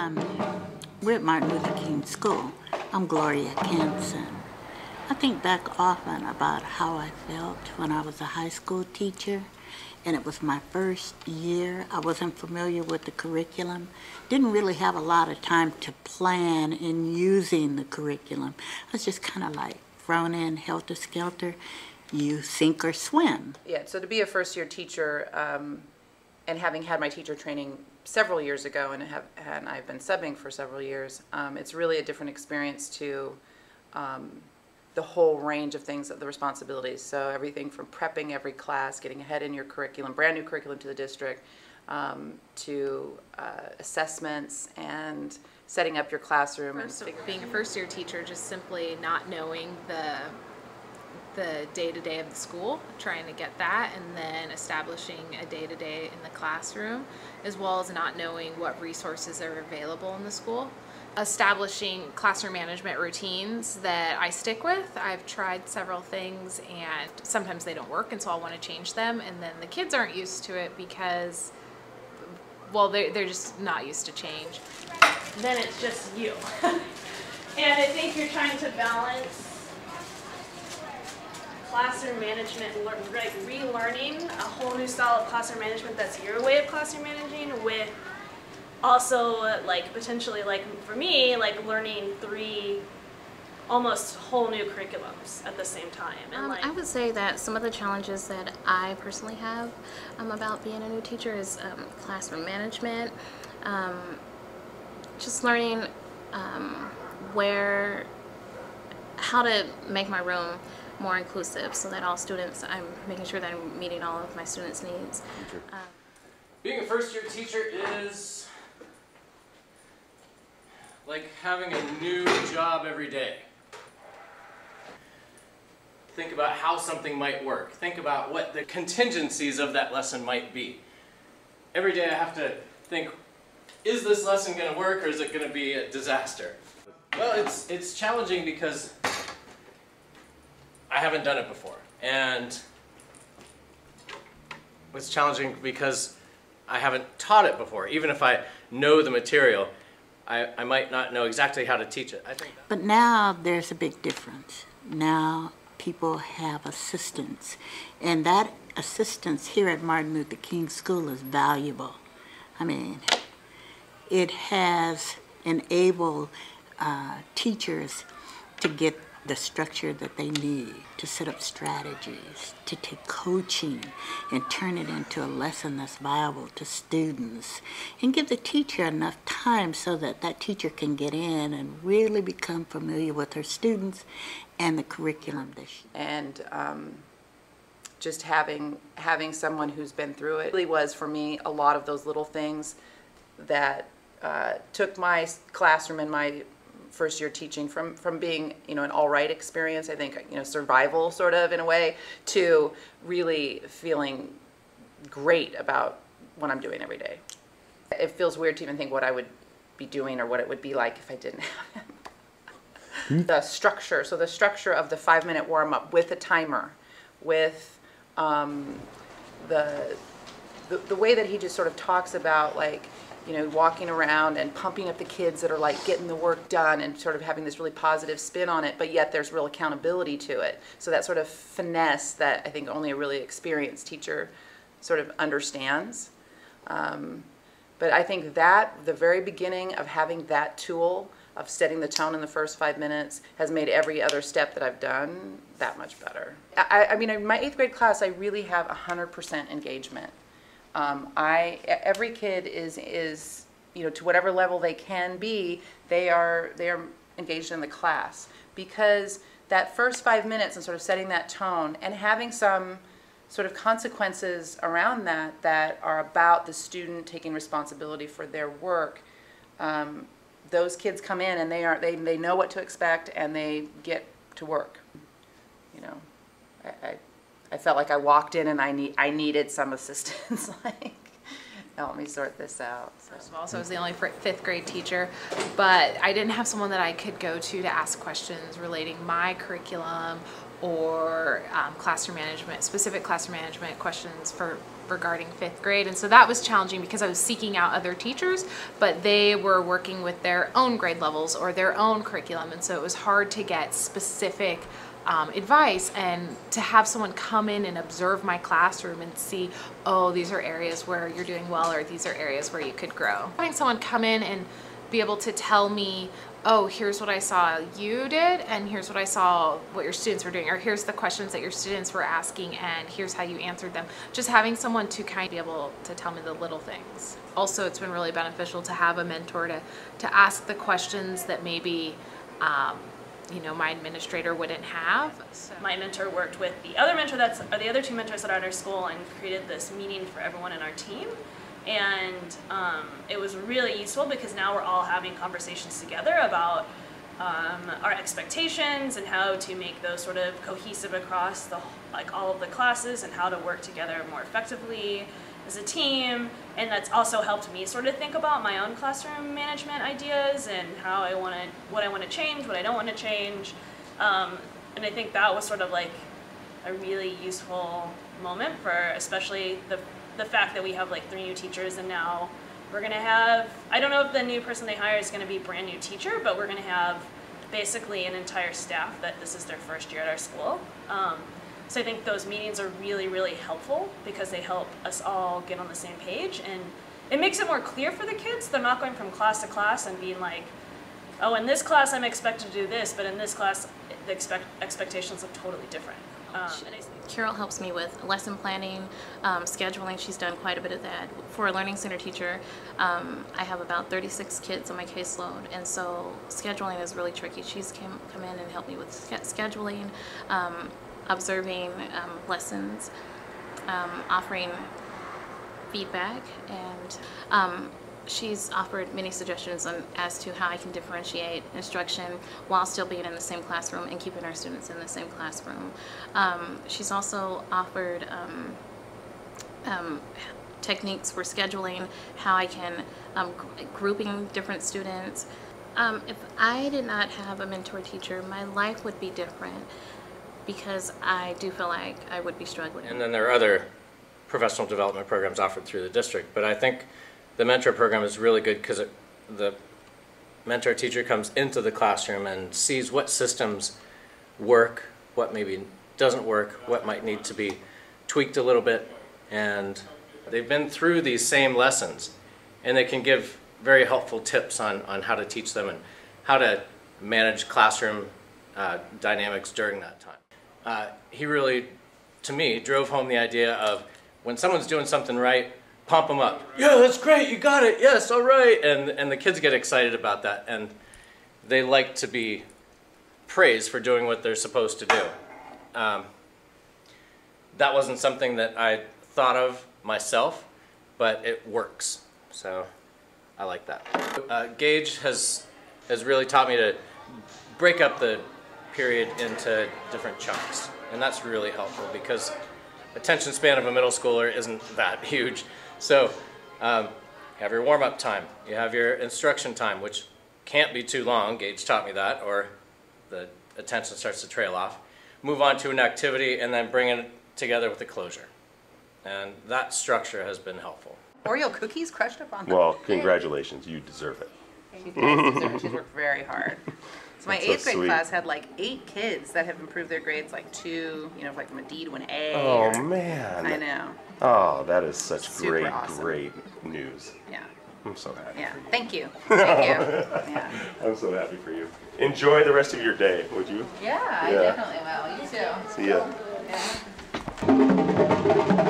Um, we're at Martin Luther King School. I'm Gloria Canson. I think back often about how I felt when I was a high school teacher and it was my first year. I wasn't familiar with the curriculum. Didn't really have a lot of time to plan in using the curriculum. I was just kind of like thrown in helter-skelter. You sink or swim. Yeah, so to be a first-year teacher, um, and having had my teacher training several years ago and have and I've been subbing for several years, um, it's really a different experience to um, the whole range of things, the responsibilities. So everything from prepping every class, getting ahead in your curriculum, brand new curriculum to the district, um, to uh, assessments and setting up your classroom. First, being a first year teacher, just simply not knowing the the day to day of the school, trying to get that, and then establishing a day to day in the classroom, as well as not knowing what resources are available in the school establishing classroom management routines that I stick with. I've tried several things and sometimes they don't work and so I'll want to change them and then the kids aren't used to it because well they're, they're just not used to change. Then it's just you. and I think you're trying to balance classroom management, like relearning a whole new style of classroom management that's your way of classroom managing with also like potentially like for me like learning three almost whole new curriculums at the same time and um, like I would say that some of the challenges that I personally have um, about being a new teacher is um, classroom management um, just learning um, where how to make my room more inclusive so that all students I'm making sure that I'm meeting all of my students needs um, being a first year teacher is like having a new job every day. Think about how something might work. Think about what the contingencies of that lesson might be. Every day I have to think, is this lesson going to work or is it going to be a disaster? Well, it's, it's challenging because I haven't done it before. And it's challenging because I haven't taught it before, even if I know the material. I, I might not know exactly how to teach it. I think but now there's a big difference. Now people have assistance. and that assistance here at Martin Luther King School is valuable. I mean, it has enabled uh, teachers to get the structure that they need to set up strategies, to take coaching and turn it into a lesson that's viable to students, and give the teacher enough time so that that teacher can get in and really become familiar with her students and the curriculum that she and um, just having having someone who's been through it really was for me a lot of those little things that uh, took my classroom and my first year teaching from from being you know an all right experience I think you know survival sort of in a way to really feeling great about what I'm doing every day. It feels weird to even think what I would be doing or what it would be like if I didn't have him. Hmm? The structure, so the structure of the five minute warm up with a timer, with um, the, the the way that he just sort of talks about like you know, walking around and pumping up the kids that are like getting the work done and sort of having this really positive spin on it, but yet there's real accountability to it. So that sort of finesse that I think only a really experienced teacher sort of understands. Um, but I think that the very beginning of having that tool of setting the tone in the first five minutes has made every other step that I've done that much better. I, I mean, in my eighth grade class, I really have 100% engagement. Um, I every kid is is you know to whatever level they can be, they are they are engaged in the class because that first five minutes and sort of setting that tone and having some sort of consequences around that that are about the student taking responsibility for their work. Um, those kids come in and they are they, they know what to expect and they get to work. You know, I, I I felt like I walked in and I need I needed some assistance. like, help me sort this out. So. First of all, so I was the only fifth grade teacher, but I didn't have someone that I could go to to ask questions relating my curriculum or um, classroom management, specific classroom management questions for regarding fifth grade. And so that was challenging because I was seeking out other teachers, but they were working with their own grade levels or their own curriculum. And so it was hard to get specific um, advice and to have someone come in and observe my classroom and see, oh, these are areas where you're doing well or these are areas where you could grow. Having someone come in and be able to tell me, oh, here's what I saw you did, and here's what I saw what your students were doing, or here's the questions that your students were asking, and here's how you answered them. Just having someone to kind of be able to tell me the little things. Also, it's been really beneficial to have a mentor to, to ask the questions that maybe, um, you know, my administrator wouldn't have. So. my mentor worked with the other mentor that's or the other two mentors that are at our school and created this meeting for everyone in our team and um, it was really useful because now we're all having conversations together about um, our expectations and how to make those sort of cohesive across the like all of the classes and how to work together more effectively as a team and that's also helped me sort of think about my own classroom management ideas and how I want to what I want to change what I don't want to change um, and I think that was sort of like a really useful moment for especially the the fact that we have like three new teachers and now we're gonna have I don't know if the new person they hire is gonna be brand new teacher, but we're gonna have basically an entire staff that this is their first year at our school. Um, so I think those meetings are really, really helpful because they help us all get on the same page and it makes it more clear for the kids. They're not going from class to class and being like, oh, in this class I'm expected to do this, but in this class the expect expectations look totally different. Um, and I, Carol helps me with lesson planning, um, scheduling. She's done quite a bit of that. For a Learning Center teacher, um, I have about 36 kids on my caseload, and so scheduling is really tricky. She's come, come in and helped me with sch scheduling, um, observing um, lessons, um, offering feedback, and um, she's offered many suggestions on as to how I can differentiate instruction while still being in the same classroom and keeping our students in the same classroom. Um, she's also offered um, techniques for scheduling, how I can um, grouping different students. Um, if I did not have a mentor teacher, my life would be different because I do feel like I would be struggling. And then there are other professional development programs offered through the district. But I think the mentor program is really good because the mentor teacher comes into the classroom and sees what systems work, what maybe doesn't work, what might need to be tweaked a little bit. And they've been through these same lessons and they can give very helpful tips on, on how to teach them and how to manage classroom uh, dynamics during that time. Uh, he really, to me, drove home the idea of when someone's doing something right, pump them up. Yeah, that's great. You got it. Yes, all right. And and the kids get excited about that, and they like to be praised for doing what they're supposed to do. Um, that wasn't something that I thought of myself, but it works. So I like that. Uh, Gage has has really taught me to break up the period into different chunks, and that's really helpful because attention span of a middle schooler isn't that huge. So um, you have your warm-up time, you have your instruction time, which can't be too long, Gage taught me that, or the attention starts to trail off. Move on to an activity and then bring it together with a closure. And that structure has been helpful. Oreo cookies crushed up on the Well, congratulations, you deserve it. She does. She's worked very hard. So my That's eighth so grade sweet. class had like eight kids that have improved their grades like two, you know, like from a D to an A. Oh or, man. I know. Oh, that is such Super great, awesome. great news. Yeah. I'm so happy. Yeah. You. Thank you. Thank you. Yeah. I'm so happy for you. Enjoy the rest of your day, would you? Yeah, yeah. I definitely will. You too. See ya. Yeah.